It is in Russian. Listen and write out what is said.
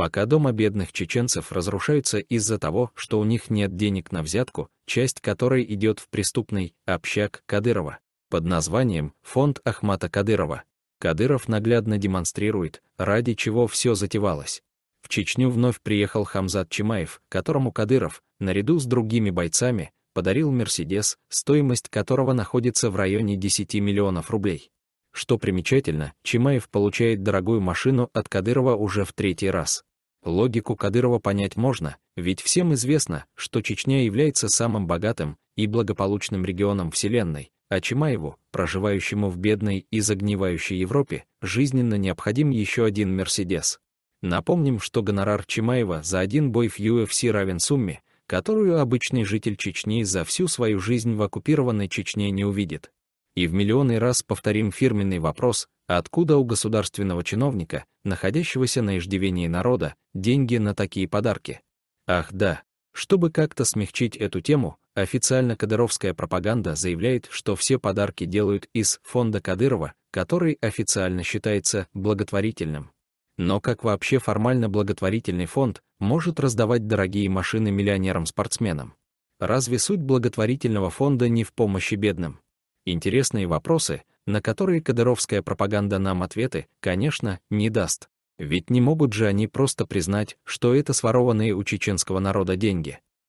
Пока дома бедных чеченцев разрушаются из-за того, что у них нет денег на взятку, часть которой идет в преступный общак Кадырова под названием «Фонд Ахмата Кадырова». Кадыров наглядно демонстрирует, ради чего все затевалось. В Чечню вновь приехал Хамзат Чимаев, которому Кадыров, наряду с другими бойцами, подарил «Мерседес», стоимость которого находится в районе 10 миллионов рублей. Что примечательно, Чимаев получает дорогую машину от Кадырова уже в третий раз. Логику Кадырова понять можно, ведь всем известно, что Чечня является самым богатым и благополучным регионом Вселенной, а Чимаеву, проживающему в бедной и загнивающей Европе, жизненно необходим еще один «Мерседес». Напомним, что гонорар Чимаева за один бой в UFC равен сумме, которую обычный житель Чечни за всю свою жизнь в оккупированной Чечне не увидит. И в миллионный раз повторим фирменный вопрос, откуда у государственного чиновника, находящегося на иждивении народа, деньги на такие подарки? Ах да, чтобы как-то смягчить эту тему, официально кадыровская пропаганда заявляет, что все подарки делают из фонда Кадырова, который официально считается благотворительным. Но как вообще формально благотворительный фонд может раздавать дорогие машины миллионерам-спортсменам? Разве суть благотворительного фонда не в помощи бедным? Интересные вопросы, на которые кадыровская пропаганда нам ответы, конечно, не даст. Ведь не могут же они просто признать, что это сворованные у чеченского народа деньги.